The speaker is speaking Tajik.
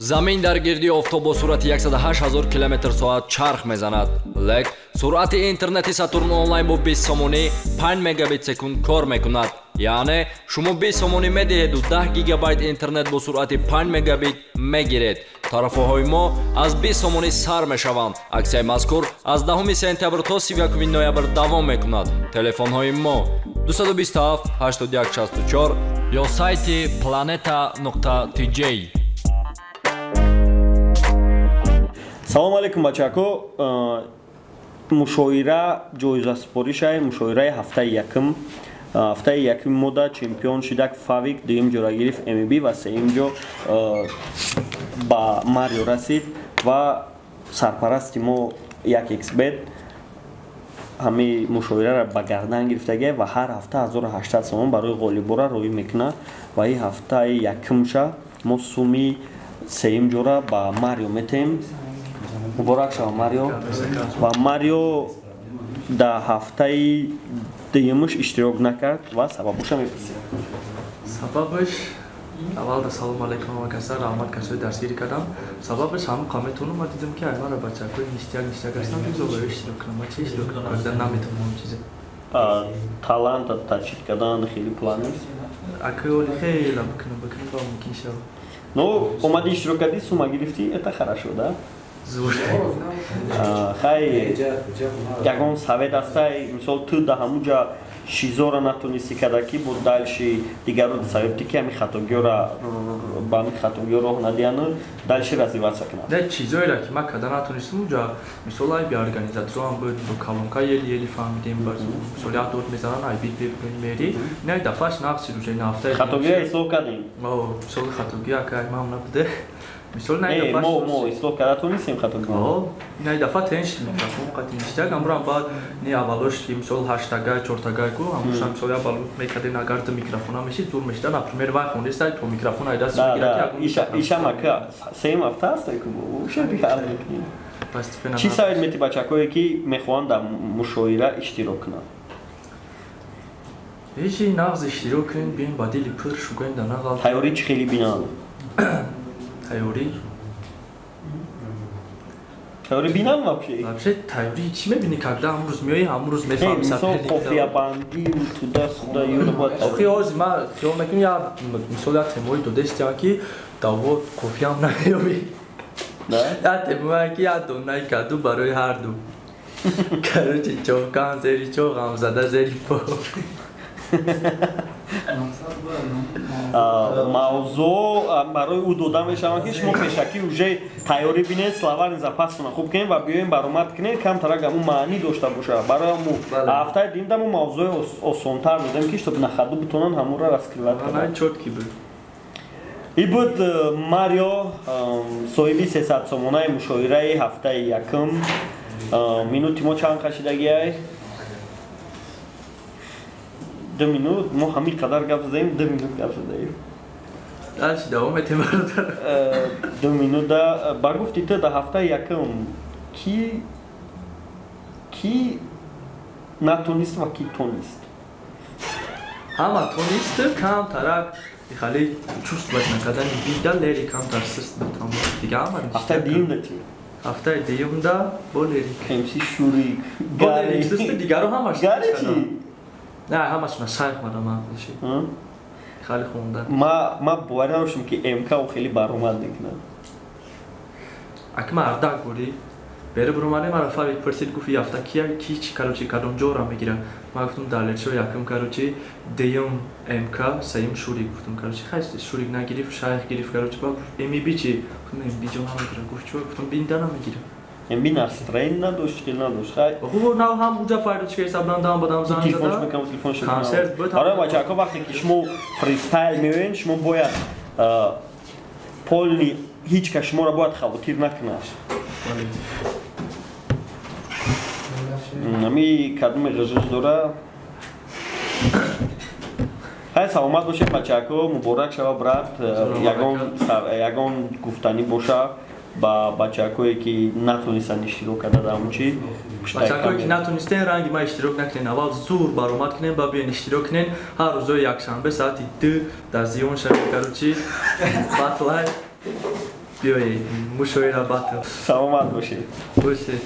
замин дар гирди офтоб бо суръати 1080 0 км/соат чарх мезанад. Лек суръати интернети сатурн онлайн бо 20 сомонӣ 5 мегабит секунд кор мекунад. Яъне шумо 20 сомонӣ медиҳеду 10 гигабайт интернет бо суръати 5 мегабит мегиред. Тарафоҳои мо аз 20 сомонӣ сар мешаванд. Аксияи мазкур аз 10 сентябр то 31 ноябр давом мекунад. Телефонҳои мо 227 8164 ё сайти planeta салому алейкум бачаҳако мушоира ҷоизасупоришай мушоираи ҳафтаи якм ҳафтаи якми мода чемпион шидак фавик дуюм ҷора гирифт мб ва сеюм ҷо ба марио расид ва сарпарасти мо як xбет ҳамаи мушоираро ба гардан гирифтагия ва ҳар ҳафта 1800 сомон барои ғолибора роӣ мекунад ва ин ҳафтаи якмша мо суми сеюм ҷора ба марио метем муборак шава марио ва марио дар ҳафтаи дуюмаш иштирок накард ва сабабуша мепурсем сабабаш аввал салому алейкум ҳамакаса раҳмат касои дарсгирӣ кардам сабабаш ҳама каметону ма дидам ки аймара бачакои ништияк ништияк ҳастам бигзобаё иштирок кунам ма чи иштирок кардан наметавонам чизе таланта таҷид кардан хеле план нест аколи хела бикунам бикунам ба мумкин шава ну омади иштирок кардӣ сума гирифтӣ это хорошо да хай. Ягон савет астай мисол ту да ҳамуҷа шизора натонисти карда ки бо дальши дигаро савебти ки ҳами хатогиёра ба ҳами хатогиё роҳ надиҳану дальши развиватсия кунад не чизоеро ки ма карда натонистам уҷа мисол ай би организаторам буд бо калонка ели ели фаҳмидем мисол як дод мезанан ай бит мери не дафааш нақси рӯҷаи нафта хатогиё ислоҳ кардем? Мисол хатогиё ка мам набуде мисол мо ислоҳ кардаатон нистем хатогиё ина дафа тенш микрофон қати ништаг амрам баъд не аввалош мисол ҳаштагай чортагай ку амруша мисол як балу мекардем агарда микрофона мешид зур мешида например вай хондеста то микрофон айда ишамака сеюм ҳафта аста чӣ савед мети бачакое ки мехоҳанд дар мушоира иштирок кунанд ҳечи нағз иштирок кунем бием ба дили пур шугоем дар нағал тайёрӣ чӣ хеле бинанд тайёрӣ тайёрӣ бинам вообще вообще тайёрӣ чӣ мебинӣ? Когда амрӯз меоӣ амрӯз мефаҳми мисол кофиябандӣ туда суда охи ҳозир ман хиёл мекунам як мисол як темои додестиам ки даво кофиам намеёбӣ. Як темоя ки як донаи каду барои ҳарду короче чокан зери чо ғамзада зери по мавзӯъ барои ӯ дода мешавад ки шумо пешакӣ уже тайёрӣ бинед славани запасона хуб кунем ва биёем баромад кунем камтарак аму маънӣ дошта бошад барои аму ҳафтаи димдаму мавзӯи осонтар додем ки чтоб нахаду битонанд ҳамура раскриват и буд э, марио соҳиби сесад сомонаи мушоираи ҳафтаи якм минути мо чанд кашидагиай ду минут мо ҳамин қадар гап задаем ду минут гап задаем ду минута ба гуфти ту дар ҳафтаи якум ки ки натонист ва ки тонист ҳама тонист камтарак хали чуст баш накардани бида лери камтар суст бутам дига ҳама ҳафтаи дуюмда чи ҳафтаи дуюмда бо лерик мси шурик бо лерик суст дигаро ҳамаш гари чи نه همشون شیخ مدام معقولشی خیلی خوندن ما ما باور نداشتم که امکا و خیلی برآمد میکنن اگه ما اردا گوری بره برامانه ما رفا پرسید گفت یافتا کیا کی چی کارو چی کارم جورا میگیرم ما گفتم دالچو یکم کارو چی دیم امکا سیم شوری گفتم کارو چی خیلی شوری نگیریم شیخ گرفت کارو چی با امی بی چی گفتم ام بی جو نمیگیرم گفت چی گفتم بین دارم ин настроение надошт ки надошт хай хуб нав ҳам уҷа файручка сабнам дам бадам зан телефонш мекам телефон шуд концерт буд барои бачака вақте ки шумо фристайл мебинед шумо бояд полни ҳеҷ кас шуморо бояд хавотир накунад ами кадуми ғижғиж дора ҳай саломат бошед бачаҳако муборак шава брат ягон гуфтанӣ бошад ба бачакое ки натонистанд иштирок карда дар ҳамчи бачакое ки натонистен ранги ма иштирок накунен аввал зур баромад кунен ба биён иштирок кунен ҳар рӯзои якшанбе соати ду дар зиён шави каручи батлай биёи мушоира батл. Саломат бошед. Боше